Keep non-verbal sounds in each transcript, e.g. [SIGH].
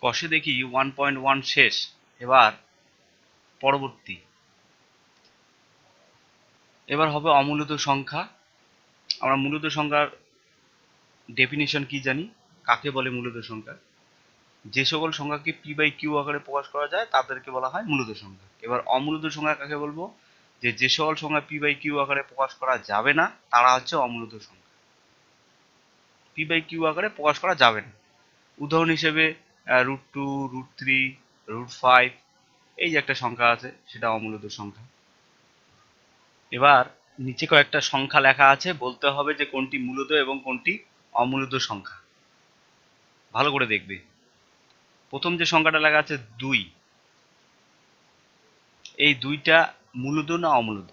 কষে দেখি one point one শেষ। এবার পরবর্তী। এবার হবে অমূলত সংখ্যা। আমরা মূলত সংখ্যার ডেফিনিশন কি জানি? কাকে বলে মূলত সংখ্যা? যে সকল সংখ্যাকে পি বাই কিউ আকারে প্রকাশ করা যায়, তাদেরকে বলা হয় মূলত সংখ্যা। এবার অমূলত সংখ্যা কাকে বলব? যে যে সকল সংখ্যা পি বাই কিউ আকারে প্রকাশ করা যাবে না, তারা হচ্ছে অমূলত সংখ্যা। পি বাই কিউ আকারে প্রকাশ করা যাবে না। উদাহরণ হিসেবে root two root three root five এই যে একটা সংখ্যা আছে, সেটা অমূলত সংখ্যা। এবার নিচে কয়েকটা সংখ্যা লেখা আছে, বলতে হবে যে কোনটি মূলত এবং কোনটি অমূলত সংখ্যা। ভালো করে দেখবে। প্রথম যে সংখ্যাটা লেখা আছে দুই। এই দুইটা মূলত না অমূলত?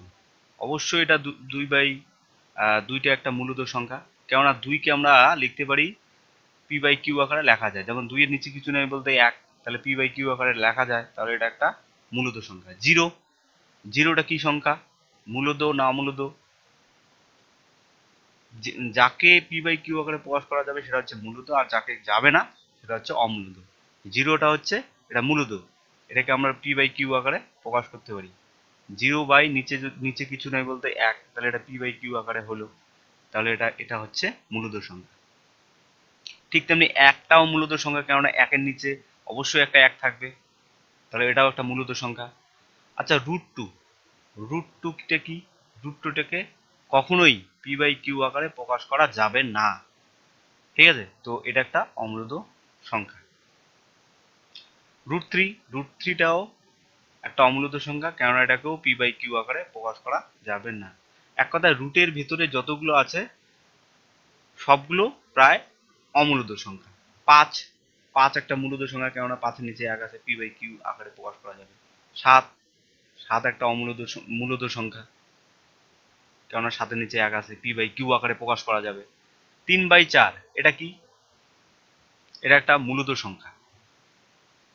অবশ্যই এটা দুই বাই দুইটা একটা মূলত সংখ্যা। কেননা দুইকে আমরা লিখতে পারি পি বাই কিউ আকারে লেখা যায়। যেমন দুইয়ের নিচে কিছু নেই বলতে এক, তাহলে পি বাই কিউ আকারে লেখা যায়, তাহলে এটা একটা মূলত সংখ্যা। জিরো। জিরোটা কি সংখ্যা? মূলত না অমূলত যে- যাকে পি বাই কিউ আকারে প্রকাশ করা যাবে সেটা হচ্ছে মূলত আর যাকে যাবে না সেটা হচ্ছে অমূলত জিরোটা হচ্ছে এটা মূলত এটাকে আমরা পি বাই কিউ আকারে প্রকাশ করতে পারি। জিরো বাই নিচে নিচে কিছু নেই বলতে এক, তাহলে এটা পি বাই কিউ আকারে হলো। তাহলে এটা এটা হচ্ছে মূলত সংখ্যা। ঠিক তেমনি একটাও মূলত সংখ্যা, কেননা একের নিচে অবশ্যই একটা এক থাকবে। তাহলে এটাও একটা মূলত সংখ্যা। আচ্ছা রুট টু রুট টুটা কি? রুট টুটাকে কখনোই পি বাই কিউ আকারে প্রকাশ করা যাবে না। ঠিক আছে? তো এটা একটা অমূলত সংখ্যা। রুট থ্রি রুট থ্রিটাও একটা অমূলত সংখ্যা, কেননা এটাকেও পি বাই কিউ আকারে প্রকাশ করা যাবে না। এক কথায় রুটের ভিতরে যতগুলো আছে, সবগুলো প্রায় অমূলত সংখ্যা। পাঁচ পাঁচ একটা মূলত সংখ্যা, কেননা পাঁচের নিচে এক আছে, পি বাই কিউ আকারে প্রকাশ করা যাবে। সাত সাত একটা অমূলত মূলত সংখ্যা, কেননা সাতের নিচে এক আছে, পি বাই কিউ আকারে প্রকাশ করা যাবে। তিন বাই চার, এটা কি? এটা একটা মূলত সংখ্যা।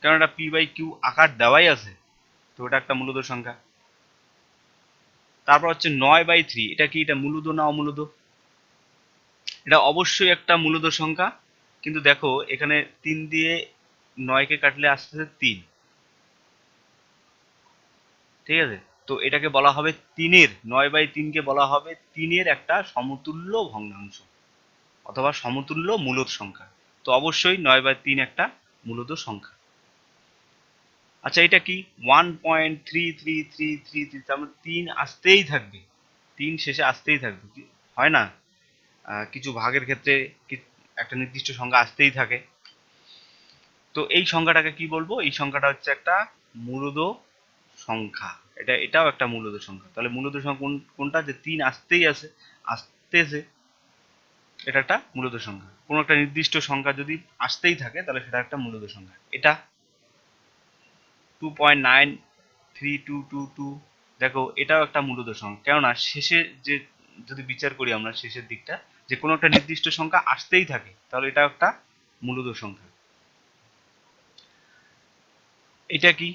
কারণ এটা পি বাই কিউ আকার দেওয়াই আছে, তো এটা একটা মূলত সংখ্যা। তারপর হচ্ছে নয় বাই থ্রি, এটা কি? এটা মূলত না অমূলত এটা অবশ্যই একটা মূলত সংখ্যা। কিন্তু দেখো, এখানে তিন দিয়ে নয়কে কাটলে আসতেছে তিন। ঠিক আছে? তো এটাকে বলা হবে তিনের, নয় বাই তিনকে বলা হবে তিনের একটা সমতুল্য ভগ্নাংশ অথবা সমতুল্য মূলত সংখ্যা। তো অবশ্যই নয় বাই তিন একটা মূলত সংখ্যা। আচ্ছা এটা কি? One point three three three three three, তার মানে তিন আসতেই থাকবে। তিন শেষে আসতেই থাকবে। হয় না? কিছু ভাগের ক্ষেত্রে একটা নির্দিষ্ট সংখ্যা আসতেই থাকে। তো এই সংখ্যাটাকে কি বলব? এই সংখ্যাটা হচ্ছে একটা মূলদ সংখ্যা। এটা, এটাও একটা মূলদ সংখ্যা। তাহলে মূলদ সংখ্যা কোন, কোনটা? যে তিন আসতেই আছে আসতেছে, এটা একটা মূলদ সংখ্যা। কোনো একটা নির্দিষ্ট সংখ্যা যদি আসতেই থাকে, তাহলে সেটা একটা মূলদ সংখ্যা। এটা two point nine three two two two দেখো, এটাও একটা মূলদ সংখ্যা। কেননা, শেষে যে যদি বিচার করি আমরা শেষের দিকটা, যে কোনো একটা নির্দিষ্ট সংখ্যা আসতেই থাকে, তাহলে এটা একটা মূলদ সংখ্যা। এটা কি?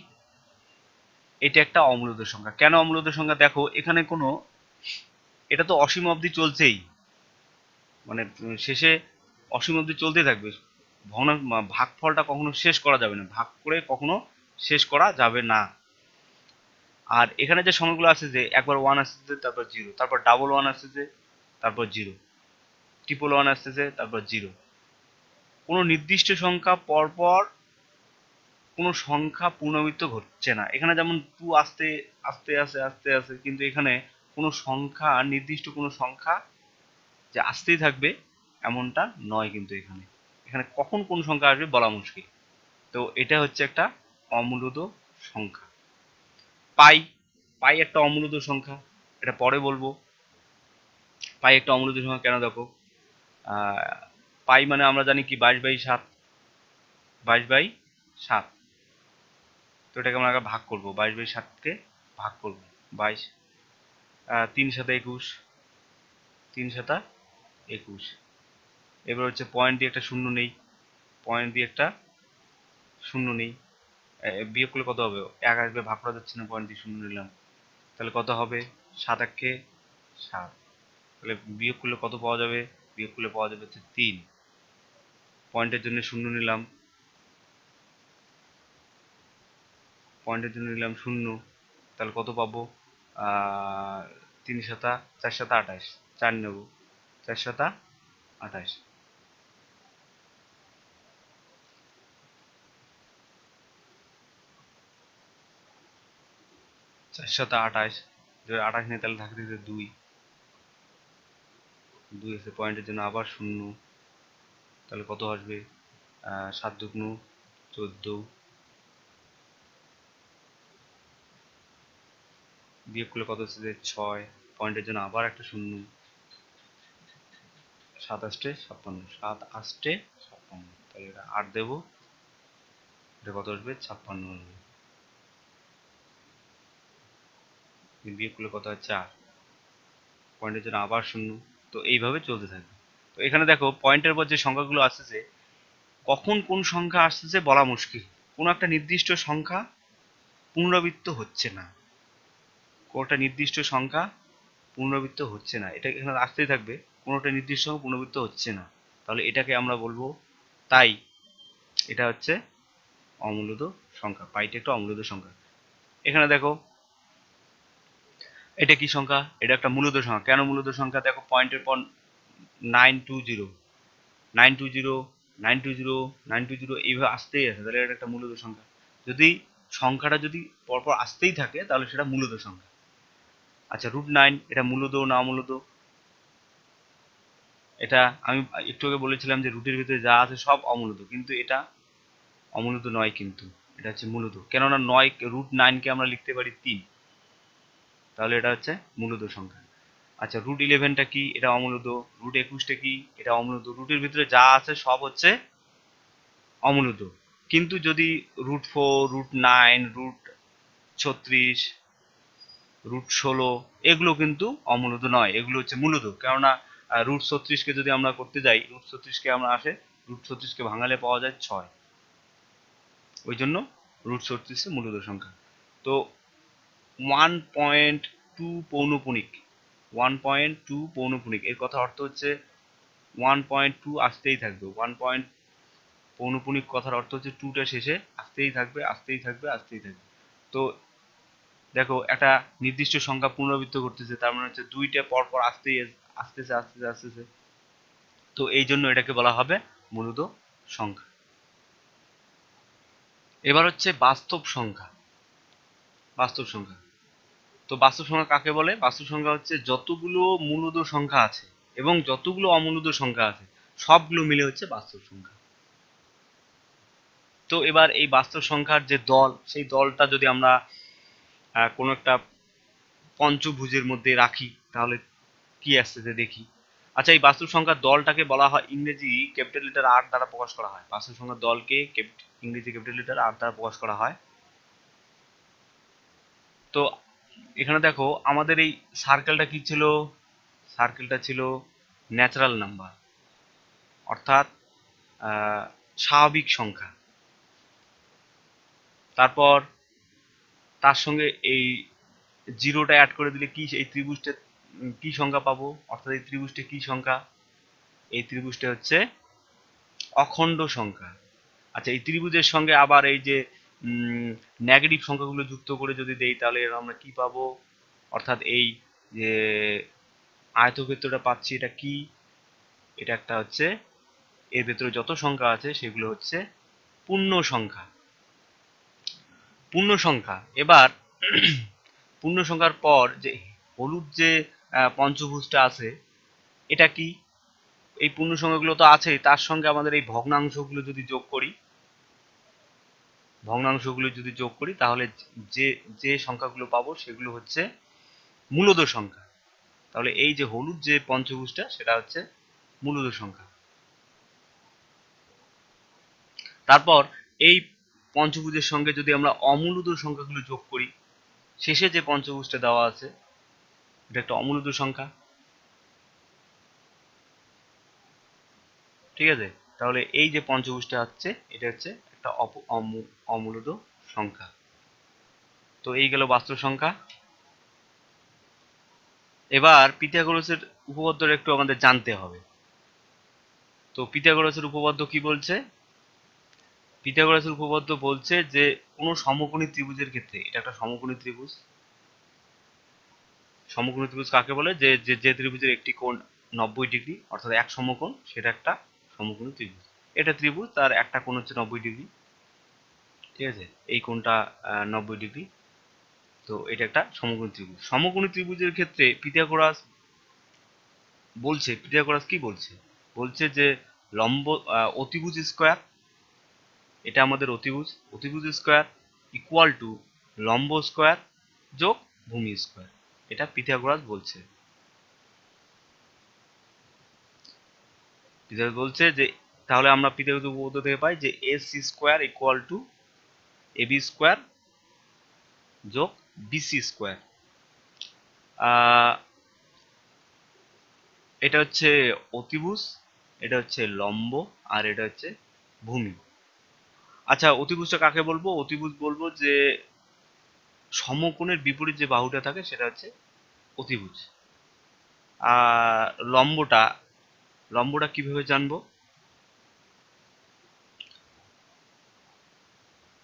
এটা একটা অমূলদ সংখ্যা। কেন অমূলদ সংখ্যা? দেখো, এখানে কোনো, এটা তো অসীম অবধি চলছেই। মানে শেষে অসীম অবধি চলতেই থাকবে। ভগ্ন ভাগফলটা কখনো শেষ করা যাবে না। ভাগ করে কখনো শেষ করা যাবে না। আর এখানে যে সংখ্যাগুলো আছে যে, একবার ওয়ান আসতেছে তারপর জিরো তারপর ডাবল ওয়ান আসতেছে তারপর জিরো ট্রিপল ওয়ান আসতেছে তারপর জিরো কোনো নির্দিষ্ট সংখ্যা পরপর কোনো সংখ্যা পুনরাবৃত্ত ঘটছে না। এখানে যেমন টু আসতে আসতে, আসে আসতে, আসে, কিন্তু এখানে কোনো সংখ্যা, নির্দিষ্ট কোনো সংখ্যা যে আসতেই থাকবে, এমনটা নয় কিন্তু এখানে। এখানে কখন কোন সংখ্যা আসবে বলা মুশকিল। তো এটা হচ্ছে একটা অমূলত সংখ্যা। পাই পাই একটা অমূলত সংখ্যা, এটা পরে বলব। পাই একটা অমূলত সংখ্যা কেন দেখো? পাই মানে আমরা জানি কি, বাইশ বাই সাত। বাইশ বাই সাত। তো এটাকে আমরা ভাগ করব, বাইশ বাই সাতকে ভাগ করব। বাইশ তিন সাথে একুশ, তিন সাতা একুশ। এবার হচ্ছে পয়েন্ট দিয়ে একটা শূন্য নেই পয়েন্ট দিয়ে একটা শূন্য নেই। বিয়োগ করলে কত হবে? এক আসবে ভাগ করা যাচ্ছে না পয়েন্ট দিয়ে শূন্য নিলাম। তাহলে কত হবে? সাত একে সাত। তাহলে বিয়োগ করলে কত পাওয়া যাবে? বিয়োগ করলে পাওয়া যাবে হচ্ছে তিন। পয়েন্টের জন্য শূন্য নিলাম। পয়েন্টের জন্য নিলাম শূন্য। তাহলে কত পাবো? তিন সাতা, চার সাতা আঠাশ। চার নেব। চার সাতা আঠাশ। চার আঠাশ। যদি আঠাশ নেই, তাহলে থাকে দিতে দুই। দুই এসে পয়েন্টের জন্য আবার শূন্য। তাহলে কত আসবে? সাত দুগুণ চোদ্দ। বিয়োগ করলে কত হচ্ছে? যে ছয়। পয়েন্টের জন্য আবার একটা শূন্য। সাত আষ্টে ছাপ্পান্ন। সাত আষ্টে ছাপ্পান্ন। তাহলে এটা আট দেবো। এটা কত আসবে? ছাপ্পান্ন আসবে। বিয়োগ করলে কত হয় চার পয়েন্টের জন্য আবার শূন্য। তো এইভাবে চলতে থাকবে। তো এখানে দেখো পয়েন্টের পর যে সংখ্যাগুলো আসতেছে, কখন কোন সংখ্যা আসতেছে বলা মুশকিল। কোনো একটা নির্দিষ্ট সংখ্যা পুনরাবৃত্ত হচ্ছে না। কোনোটা নির্দিষ্ট সংখ্যা পুনরাবৃত্ত হচ্ছে না। এটা এখানে আসতেই থাকবে কোনোটা নির্দিষ্ট সংখ্যা পুনরাবৃত্ত হচ্ছে না। তাহলে এটাকে আমরা বলব তাই। এটা হচ্ছে অমূলত সংখ্যা, পাইটা একটা অমূলত সংখ্যা। এখানে দেখো এটা কি সংখ্যা? এটা একটা মূলত সংখ্যা। কেন মূলত সংখ্যা? দেখো পয়েন্টের পর nine two zero nine two zero nine two zero nine two zero এইভাবে আসতেই আছে। তাহলে এটা একটা মূলত সংখ্যা। যদি সংখ্যাটা যদি পরপর আসতেই থাকে, তাহলে সেটা মূলত সংখ্যা। আচ্ছা রুট নাইন এটা মূলত না মূলত এটা আমি একটু আগে বলেছিলাম যে রুটের ভিতরে যা আছে সব অমূলত কিন্তু এটা অমূলত নয় কিন্তু। এটা হচ্ছে মূলত কেননা নয় রুট নাইনকে আমরা লিখতে পারি তিন। তাহলে এটা হচ্ছে মূলত সংখ্যা। আচ্ছা রুট ইলেভেনটা কি? এটা অমূলত রুট একুশটা কি? এটা অমূলত রুটের ভিতরে যা আছে সব হচ্ছে অমূলত কিন্তু যদি root four root nine root ছত্রিশ রুট ষোলো, এগুলো কিন্তু অমূলত নয়। এগুলো হচ্ছে মূলত কেননা রুট ছত্রিশকে যদি আমরা করতে যাই রুট ছত্রিশকে আমরা আসে রুট ছত্রিশকে ভাঙালে পাওয়া যায় ছয়। ওই জন্য রুট ছত্রিশে মূলত সংখ্যা। তো ওয়ান পয়েন্ট টু পৌনপুণিক ওয়ান পয়েন্ট টু পৌনপুণিক এর কথা অর্থ হচ্ছে ওয়ান পয়েন্ট টু আসতেই থাকবে ওয়ান পয়েন্ট পৌনপুণিক কথার অর্থ হচ্ছে টুটা শেষে আসতেই থাকবে আসতেই থাকবে আসতেই থাকবে। তো দেখো, একটা নির্দিষ্ট সংখ্যা পুনরাবৃত্ত করতেছে, তার মানে হচ্ছে দুইটা পর পর আসতেই আসতেছে আসতেছে আসতেছে। তো এই জন্য এটাকে বলা হবে মূলত সংখ্যা। এবার হচ্ছে বাস্তব সংখ্যা। বাস্তব সংখ্যা। তো বাস্তব সংখ্যা কাকে বলে? বাস্তব সংখ্যা হচ্ছে যতগুলো মূলদ সংখ্যা আছে এবং যতগুলো অমূলদ সংখ্যা আছে, সবগুলো মিলে হচ্ছে বাস্তব সংখ্যা। তো এবার এই বাস্তব সংখ্যার যে দল, সেই দলটা যদি আমরা কোনো একটা পঞ্চভুজের মধ্যে রাখি, তাহলে কি যে দেখি? আচ্ছা এই বাস্তব সংখ্যার দলটাকে বলা হয় ইংরেজি ক্যাপিটাল লিটার আর দ্বারা প্রকাশ করা হয়। বাস্তব সংখ্যার দলকে ইংরেজি ক্যাপিটাল লিটার আর দ্বারা প্রকাশ করা হয়। তো এখানে দেখো, আমাদের এই সার্কেলটা কি ছিল? সার্কেলটা ছিল ন্যাচারাল নাম্বার অর্থাৎ স্বাভাবিক সংখ্যা। তারপর, তার সঙ্গে এই জিরোটা অ্যাড করে দিলে কি, এই ত্রিভুজটা কি সংখ্যা পাবো? অর্থাৎ এই ত্রিভুজটা কি সংখ্যা? এই ত্রিভুজটা হচ্ছে অখণ্ড সংখ্যা। আচ্ছা এই ত্রিভুজের সঙ্গে আবার এই যে নেগেটিভ সংখ্যাগুলো যুক্ত করে যদি দেই, তাহলে আমরা কি পাবো? অর্থাৎ এই যে আয়তক্ষেত্রটা পাচ্ছি, এটা কি? এটা একটা হচ্ছে এর ভেতরে যত সংখ্যা আছে, সেগুলো হচ্ছে পূর্ণ সংখ্যা। পূর্ণ সংখ্যা। এবার [CLEARS THROAT] পূর্ণ সংখ্যার পর যে হলুদ যে পঞ্চভুজটা আছে, এটা কি? এই পূর্ণ সংখ্যাগুলো তো আছেই, তার সঙ্গে আমাদের এই ভগ্নাংশগুলো যদি যোগ করি ভগ্নাংশগুলো যদি যোগ করি, তাহলে যে যে সংখ্যাগুলো পাবো সেগুলো হচ্ছে মূলদ সংখ্যা। তাহলে এই যে হলুদ যে পঞ্চভুজটা, সেটা হচ্ছে মূলদ সংখ্যা। তারপর এই পঞ্চভুজের সঙ্গে যদি আমরা অমূলদ সংখ্যাগুলো যোগ করি, শেষে যে পঞ্চভুজটা দেওয়া আছে, এটা একটা অমূলদ সংখ্যা। ঠিক আছে? তাহলে এই যে পঞ্চভুজটা হচ্ছে, এটা হচ্ছে একটা অপ- অমূ- অমূলদ সংখ্যা। তো এই গেল বাস্তব সংখ্যা। এবার পিথাগোরাসের উপপাদ্যটা একটু আমাদের জানতে হবে। তো পিথাগোরাসের উপপাদ্য কি বলছে? পিথাগোরাসের উপপাদ্য বলছে যে, কোনো সমকোণী ত্রিভুজের ক্ষেত্রে, এটা একটা সমকোণী ত্রিভুজ। সমকোণী ত্রিভুজ কাকে বলে? যে যে ত্রিভুজের একটি কোণ নব্বই ডিগ্রি, অর্থাৎ এক সমকোণ, সেটা একটা সমকোণী ত্রিভুজ। এটা ত্রিভুজ, তার একটা কোণ হচ্ছে নব্বই ডিগ্রি। ঠিক আছে? এই কোণটা নব্বই ডিগ্রি। তো এটা একটা সমকোণী ত্রিভুজ। সমকোণী ত্রিভুজের ক্ষেত্রে পিথাগোরাস বলছে, পিথাগোরাস কি বলছে? বলছে যে লম্ব অতিভুজ স্কোয়ার, এটা আমাদের অতিভুজ। অতিভুজ স্কোয়ার ইকুয়াল টু লম্ব স্কোয়ার যোগ ভূমি স্কোয়ার। এটা পিথাগোরাস বলছে। পিথাগোরাস বলছে যে তাহলে আমরা পিথাগোরাস উপপাদ্য থেকে পাই যে A C square equal to A B square যোগ বিসি স্কোয়ার। এটা হচ্ছে অতিভুজ, এটা হচ্ছে লম্ব, আর এটা হচ্ছে ভূমি। আচ্ছা অতিভুজটা কাকে বলব? অতিভুজ বলব যে সমকোণের বিপরীত যে বাহুটা থাকে সেটা হচ্ছে অতিভুজ। আর লম্বটা লম্বটা কীভাবে জানব?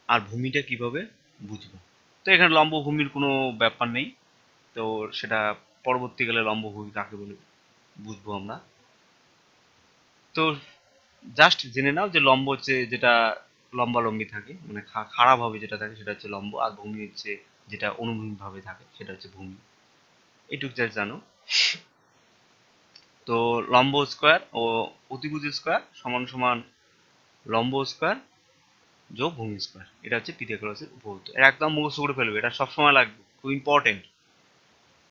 আর ভূমিটা কীভাবে বুঝব? তো এখানে লম্ব ভূমির কোনো ব্যাপার নেই। তো সেটা পরবর্তীকালে লম্ব ভূমি কাকে বলে বুঝব আমরা। তো জাস্ট জেনে নাও যে লম্ব হচ্ছে যেটা লম্বালম্বি থাকে মানে খা- খাড়া ভাবে যেটা থাকে সেটা হচ্ছে লম্ব, আর ভূমি হচ্ছে যেটা অনুভূমিক ভাবে থাকে সেটা হচ্ছে ভূমি। এটুকু জাস্ট জানো। তো লম্ব স্কোয়ার ও অতিভুজ স্কোয়ার সমান সমান লম্ব স্কোয়ার যোগ ভূমি স্কোয়ার এটা হচ্ছে পিথাগোরাসের উপপাদ্য এটা একদম মুখস্থ করে ফেলবে, এটা সবসময় লাগবে, খুব ইম্পর্টেন্ট